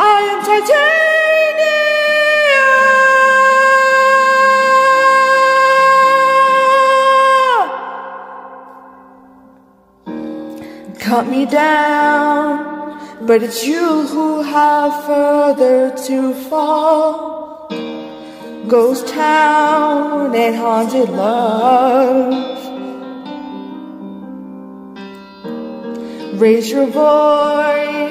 I am titanium. Cut me down, but it's you who have further to fall. Ghost town and haunted love. Raise your voice.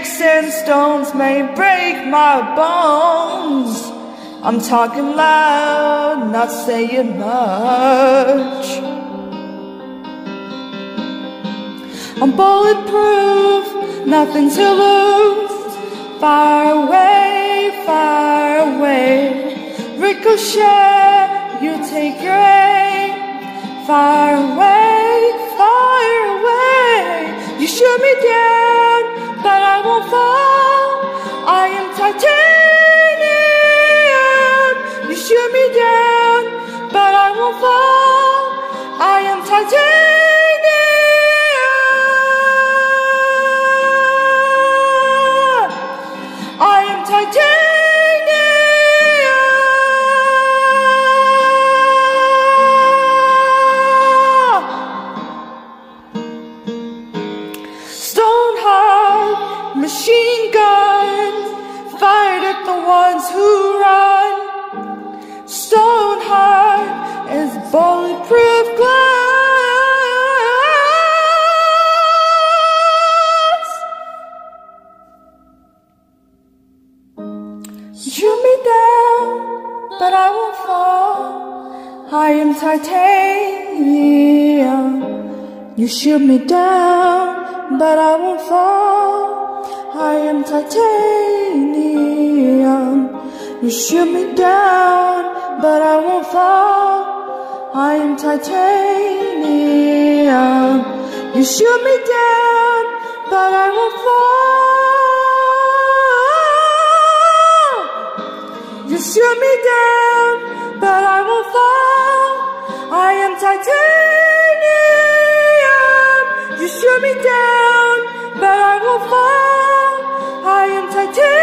Sticks and stones may break my bones. I'm talking loud, not saying much. I'm bulletproof, nothing to lose. Fire away, fire away. Ricochet, you take your aim. Fire away, I am titanium. You shoot me down, but I won't fall. I am titanium. I am titanium. Machine gun, fired at the ones who run. Stone heart is bulletproof glass. Shoot me down, but I won't fall. I am titanium. You shoot me down, but I won't fall. I am titanium. You shoot me down, but I won't fall. I am titanium. You shoot me down, but I won't fall. You shoot me down, but I won't fall. I am titanium. You shoot me down, but I won't fall. 在天